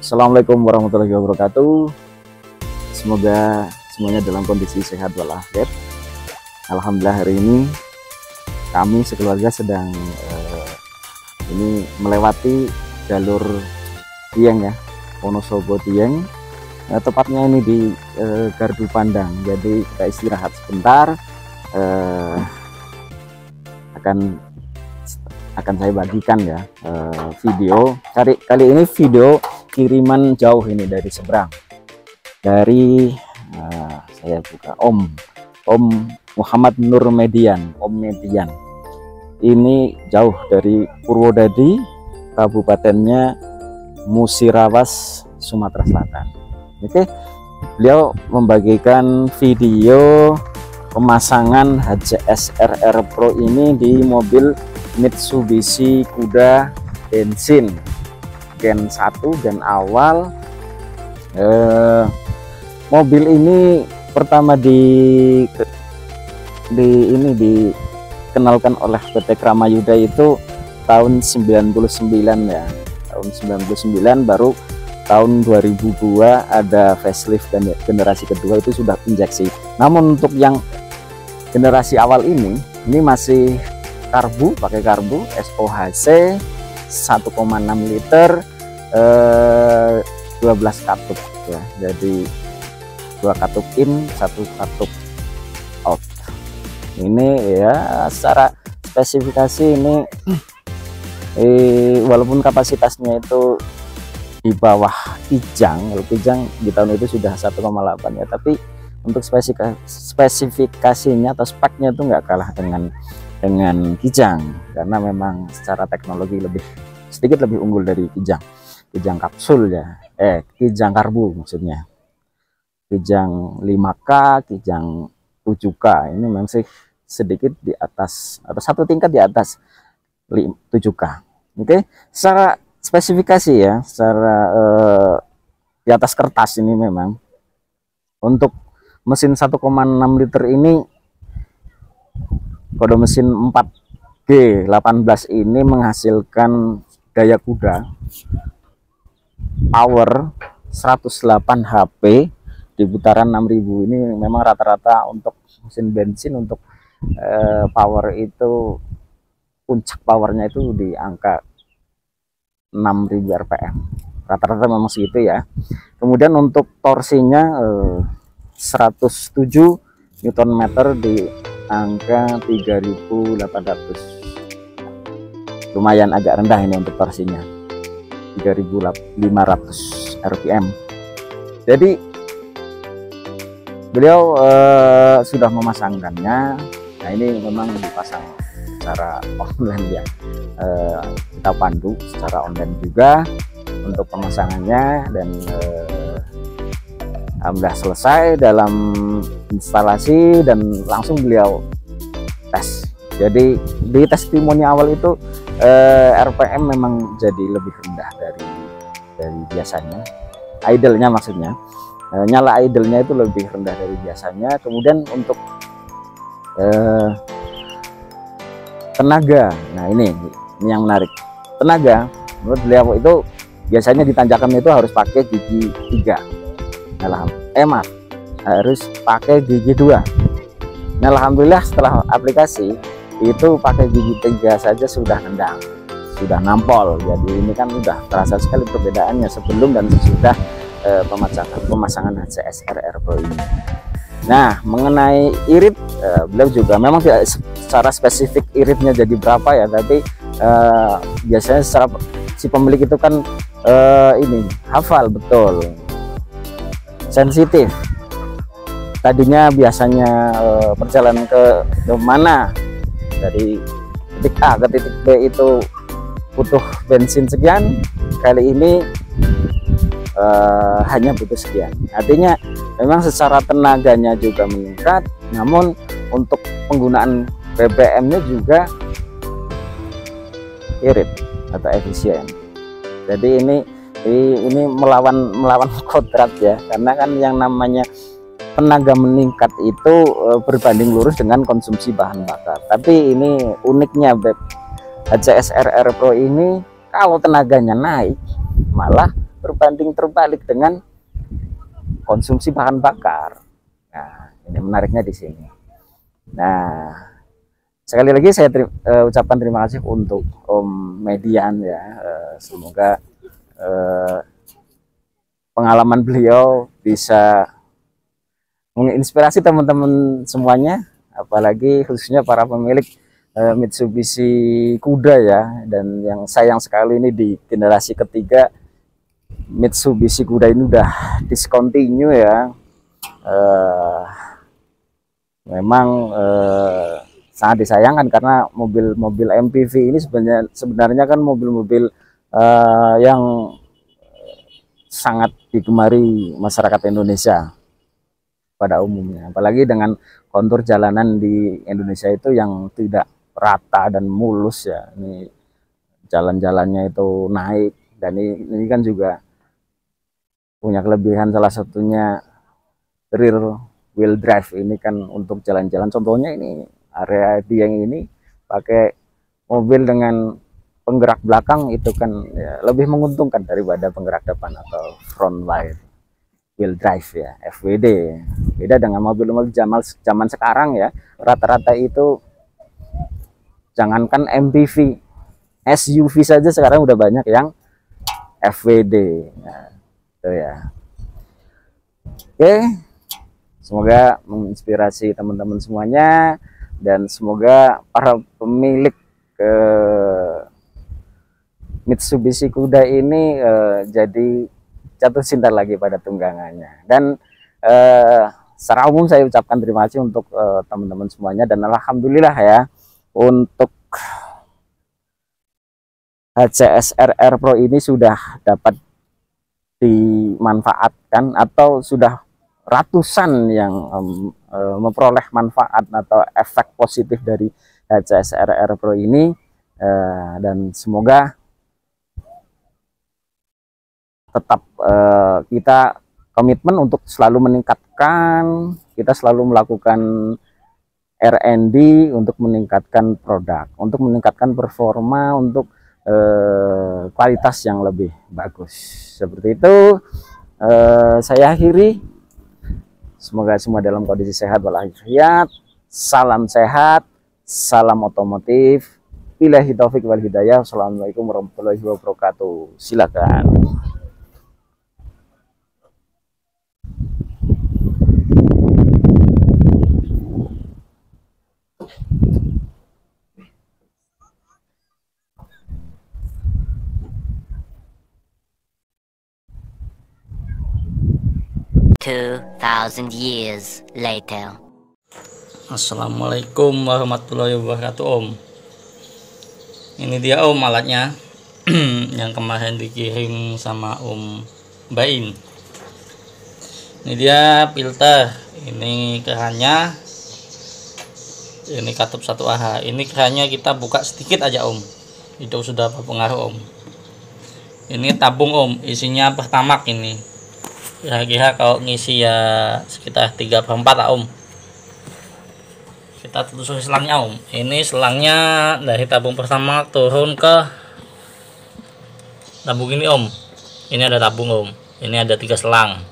Assalamualaikum warahmatullahi wabarakatuh. Semoga semuanya dalam kondisi sehat walafiat. Alhamdulillah hari ini kami sekeluarga sedang uh, ini melewati jalur Dieng ya, Wonosobo Dieng. Uh, tepatnya ini di uh, Gardu Pandang. Jadi kita istirahat sebentar. Uh, akan akan saya bagikan ya uh, video cari kali ini video kiriman jauh ini dari seberang. Dari uh, saya buka Om Om Muhammad Nur Median Om Median. Ini jauh dari Purwodadi kabupatennya Musirawas Sumatera Selatan. Oke beliau membagikan video pemasangan HJS RR Pro ini di mobil Mitsubishi Kuda bensin gen 1 gen awal eh, mobil ini pertama di di ini dikenalkan oleh PT Kramayuda itu tahun 99 ya. Tahun 99 baru tahun 2002 ada facelift dan generasi kedua itu sudah injeksi. Namun untuk yang generasi awal ini ini masih karbu pakai karbu SOHC 1,6 liter eh, 12 katup ya. Jadi dua katup in satu katup out. Ini ya secara spesifikasi ini eh, walaupun kapasitasnya itu di bawah kijang kalau kijang di tahun itu sudah 1,8 ya. Tapi untuk spesifikasinya atau speknya itu enggak kalah dengan dengan kijang karena memang secara teknologi lebih sedikit lebih unggul dari kijang. Kijang kapsul ya. Eh kijang karbu maksudnya. Kijang 5K kijang 7K ini memang sih sedikit di atas atau satu tingkat di atas 7K oke okay? secara spesifikasi ya secara eh, di atas kertas ini memang. Untuk mesin 1,6 liter ini kode mesin 4G18 ini menghasilkan daya kuda power 108 HP di putaran 6000 ini memang rata-rata untuk mesin bensin untuk eh, power itu puncak powernya itu di angka 6000 rpm rata-rata memang segitu ya. Kemudian untuk torsinya eh, 107 Newton meter di angka 3800 lumayan agak rendah ini untuk torsinya. 3500 rpm jadi beliau uh, sudah memasangkannya. Nah ini memang dipasang secara online ya. Uh, kita pandu secara online juga untuk pemasangannya dan uh, alhamdulillah selesai dalam instalasi dan langsung beliau tes. Jadi di testimoni awal itu eh, RPM memang jadi lebih rendah dari dari biasanya. Idle-nya maksudnya. Eh, nyala idle-nya itu lebih rendah dari biasanya. Kemudian untuk eh, tenaga. Nah ini ini yang menarik. Tenaga menurut beliau itu biasanya ditanjakan itu harus pakai gigi tiga dalam. Eh maaf harus pakai gigi dua. Nah Alhamdulillah setelah aplikasi itu pakai gigi tiga saja sudah nendang sudah nampol. Jadi ini kan sudah terasa sekali perbedaannya sebelum dan sesudah eh, pemasangan pemasangan HCS RR Pro ini. Nah mengenai irit eh, beliau juga memang tidak secara spesifik iritnya jadi berapa ya tapi eh, biasanya secara si pemilik itu kan eh, ini hafal betul sensitif. Tadinya biasanya eh, perjalanan ke, mana? Dari titik A ke titik B itu butuh bensin sekian kali ini uh, hanya butuh sekian. Artinya memang secara tenaganya juga meningkat namun untuk penggunaan BBM nya juga irit atau efisien. Jadi ini ini melawan melawan kodrat ya karena kan yang namanya tenaga meningkat itu e, berbanding lurus dengan konsumsi bahan bakar tapi ini uniknya Beb HCS RR Pro ini kalau tenaganya naik malah berbanding terbalik dengan konsumsi bahan bakar. Nah, ini menariknya di sini. Nah, sekali lagi saya ter, uh, eh, ucapkan terima kasih untuk Om Median ya. Uh, semoga uh, pengalaman beliau bisa menginspirasi teman-teman semuanya, apalagi khususnya para pemilik uh, Mitsubishi Kuda ya. Dan yang sayang sekali ini di generasi ketiga Mitsubishi Kuda ini udah discontinue ya uh, memang uh, sangat disayangkan karena mobil-mobil MPV ini sebenarnya sebenarnya kan mobil-mobil uh, yang sangat digemari masyarakat Indonesia pada umumnya. Apalagi dengan kontur jalanan di Indonesia itu yang tidak rata dan mulus ya. Ini jalan-jalannya itu naik dan ini, ini kan juga punya kelebihan. Salah satunya rear wheel drive ini kan untuk jalan-jalan. Contohnya ini area yang ini pakai mobil dengan penggerak belakang itu kan ya, lebih menguntungkan daripada penggerak depan atau front wheel drive ya FWD beda dengan mobil-mobil zaman zaman sekarang ya rata-rata itu jangankan MPV SUV saja sekarang udah banyak yang FWD ya, gitu ya. Oke semoga menginspirasi teman-teman semuanya dan semoga para pemilik ke eh, Mitsubishi Kuda ini uh, jadi jatuh cinta lagi pada tunggangannya. Dan uh, secara umum saya ucapkan terima kasih untuk teman-teman uh, semuanya dan alhamdulillah ya untuk HCSRR Pro ini sudah dapat dimanfaatkan atau sudah ratusan yang um, uh, memperoleh manfaat atau efek positif dari HCSRR Pro ini. Uh, dan semoga tetap uh, kita komitmen untuk selalu meningkatkan kita selalu melakukan R&D untuk meningkatkan produk untuk meningkatkan performa untuk eh, kualitas yang lebih bagus. Seperti itu eh, saya akhiri. Semoga semua dalam kondisi sehat walafiat. Salam sehat salam otomotif. Ilahi taufik wal hidayah. Assalamualaikum warahmatullahi wabarakatuh. Silakan 2000 years later. Assalamualaikum warahmatullahi wabarakatuh Om. Ini dia Om alatnya. Yang kemarin dikirim sama Om Bain. Ini dia filter. Ini kerannya. Ini katup satu AH Ini kerannya kita buka sedikit aja Om. Itu sudah berpengaruh Om. Ini tabung Om. Isinya pertamak ini kira-kira kalau ngisi ya sekitar 3 per 4 lah om. Kita telusuri selangnya om. Ini selangnya dari tabung pertama turun ke tabung ini om. Ini ada tabung om. Ini ada tiga selang.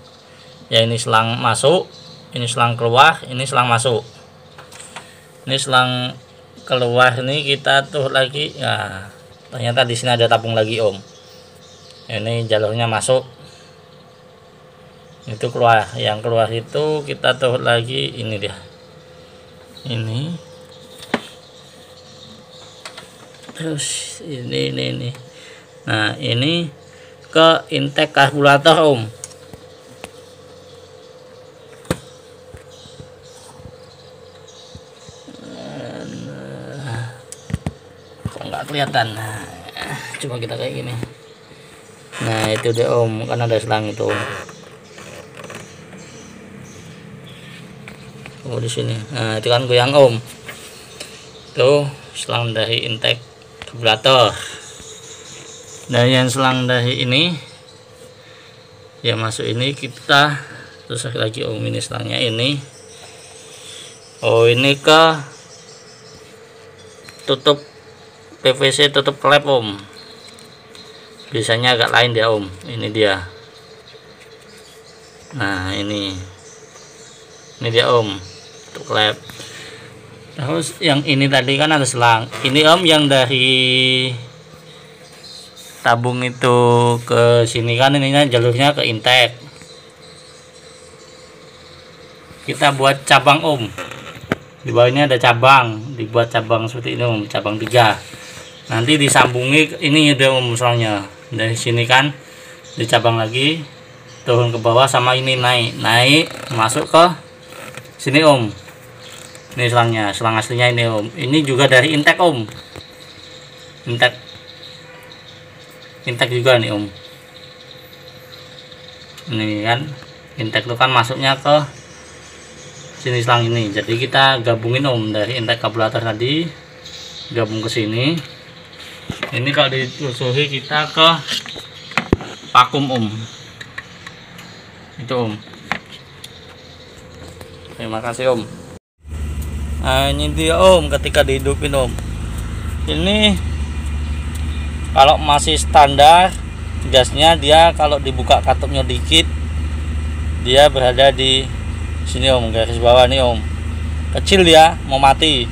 Ya ini selang masuk ini selang keluar ini selang masuk. Ini selang keluar ini kita tuh lagi. Ya ternyata di sini ada tabung lagi om. Ini jalurnya masuk itu keluar. Yang keluar itu kita tahu lagi ini dia. Ini. Terus ini ini ini. Nah ini ke intake karburator om. Kok nggak kelihatan? Nah, coba kita kayak gini. Nah itu deh om. Kan ada selang itu oh di sini. Nah itu kan goyang om. Tuh selang dari intake karburator. Dan yang selang dari ini ya masuk ini kita terus lagi om ini selangnya ini. Oh ini ke tutup PVC tutup klep om. Biasanya agak lain dia om. Ini dia. Nah ini. Ini dia om lab. Terus yang ini tadi kan ada selang. Ini om yang dari tabung itu ke sini kan ininya jalurnya ke intek. Kita buat cabang om. Di bawahnya ada cabang. Dibuat cabang seperti ini om. Cabang tiga. Nanti disambungi ini dia om selangnya dari sini kan dicabang lagi turun ke bawah sama ini naik. Naik masuk ke sini om ini selangnya selang aslinya ini om. Ini juga dari intek om. Intek. Intek juga nih om. Ini kan intek itu kan masuknya ke sini selang ini. Jadi kita gabungin om dari intek karburator tadi gabung ke sini. Ini kalau ditelusuri kita ke vakum om. Itu om. Terima kasih om nah ini dia om ketika dihidupin om. Ini kalau masih standar gasnya dia kalau dibuka katupnya dikit dia berada di sini om garis bawah nih om. Kecil dia mau mati.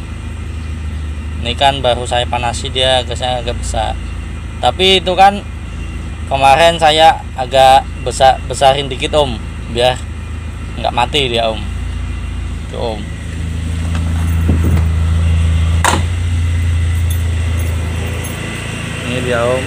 Ini kan baru saya panasi dia gasnya agak besar. Tapi itu kan kemarin saya agak besar besarin dikit om biar nggak mati dia om. Itu om ini dia om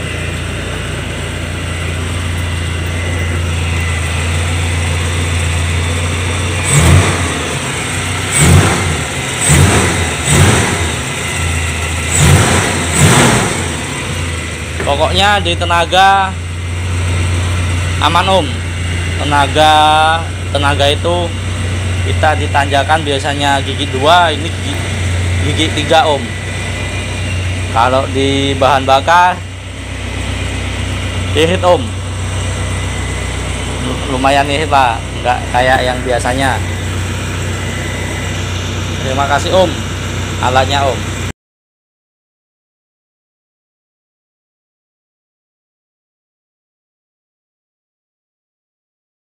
pokoknya di tenaga aman om. Tenaga tenaga itu kita ditanjakan biasanya gigi dua ini gigi, gigi tiga om kalau di bahan bakar irit om. Lumayan irit lah nggak kayak yang biasanya. Terima kasih om. Alatnya om